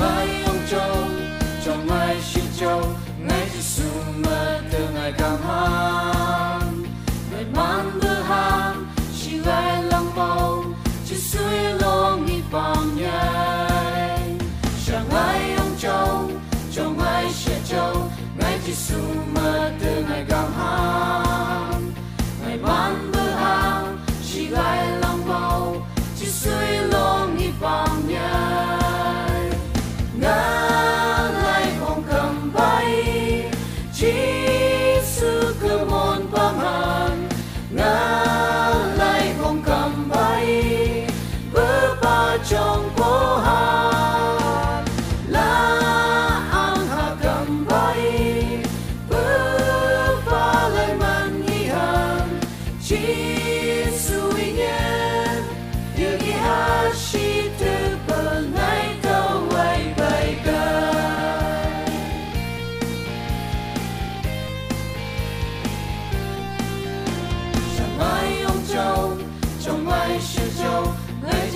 mãi ông châu cho ngài xin châu, ngài giêsu mà từ ngài cảm ơn người mang bữa hàng chỉ lại lòng bao, chỉ suy lo nghĩ bằng nhai. Chẳng ngài ông châu cho ngài sẽ châu, ngài giêsu 中国。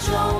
中